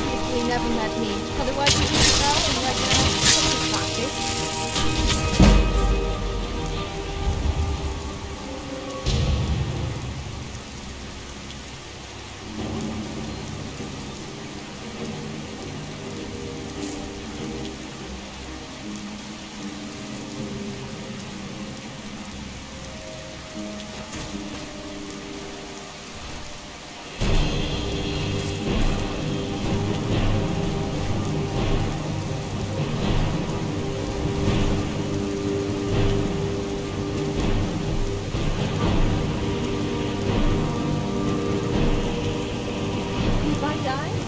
obviously never met me. Otherwise, you wouldn't know in regular cooking practice. die?